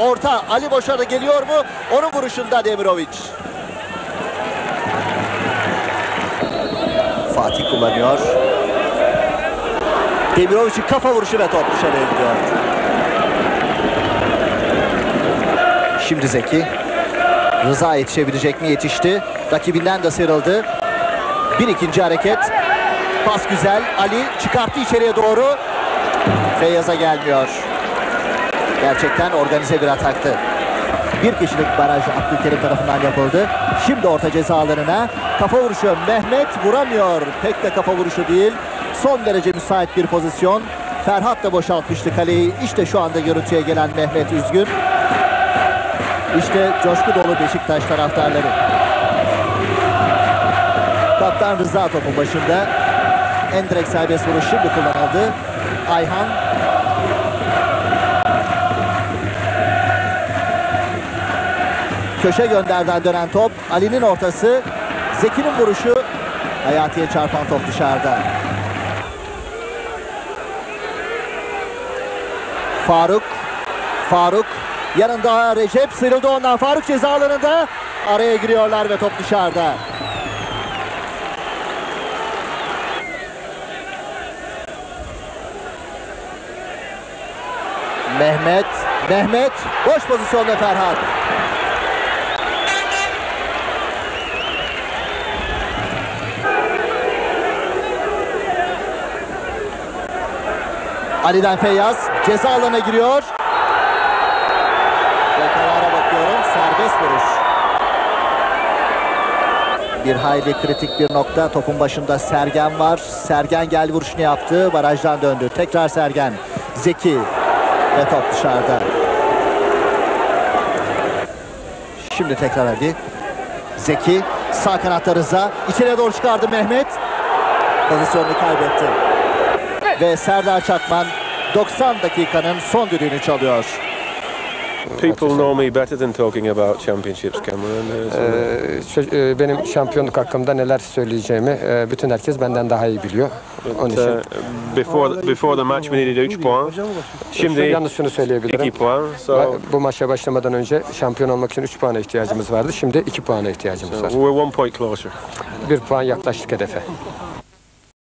Orta Ali Boşar'a geliyor mu? Onun vuruşunda Demirovic. Fatih kullanıyor. Demirovic'in kafa vuruşu ve top dışarıya gidiyor. Şimdi Zeki. Rıza yetişebilecek mi? Yetişti. Rakibinden de sıyrıldı. Bir ikinci hareket. Pas güzel. Ali çıkarttı içeriye doğru. Feyyaz'a gelmiyor. Gerçekten organize bir ataktı. Bir kişilik baraj Abdülkerim tarafından yapıldı. Şimdi orta ceza alanına kafa vuruşu Mehmet vuramıyor. Pek de kafa vuruşu değil. Son derece müsait bir pozisyon. Ferhat da boşaltmıştı kaleyi. İşte şu anda görüntüye gelen Mehmet Üzgün. İşte coşku dolu Beşiktaş taraftarları. Kaptan Rıza topun başında. Endirek serbest vuruş şimdi kullanıldı. Ayhan köşe gönderden dönen top. Ali'nin ortası. Zeki'nin vuruşu. Hayati'ye çarpan top dışarıda. Faruk. Faruk. Yanında Recep sıyrıldı ondan. Faruk ceza alanında. Araya giriyorlar ve top dışarıda. Mehmet. Mehmet. Boş pozisyonda Ferhat. Ali'den Feyyaz ceza alanına giriyor. Ve karara bakıyorum serbest vuruş. Bir hayli kritik bir nokta. Topun başında Sergen var. Sergen gel vuruşunu yaptı. Barajdan döndü. Tekrar Sergen. Zeki. Ve top dışarıda. Şimdi tekrar Ali. Zeki. Sağ kanatta Rıza. İçeriye doğru çıkardı Mehmet. Pozisyonunu kaybetti. Ve Serdar Çakman 90 dakikanın son düdüğünü çalıyor. People know me better than talking about championships, Cameron. So- Ee, e, benim şampiyonluk hakkımda neler söyleyeceğimi e, bütün herkes benden daha iyi biliyor. Onun için uh, before before the match, we needed 3 points. şu, Şimdi yalnız şunu 2 söyleyebilirim. points. So Ba- Bu maça başlamadan önce şampiyon olmak için 3 puana ihtiyacımız vardı. Şimdi 2 puana ihtiyacımız var. we're one point closer. Bir puan yaklaştık hedefe.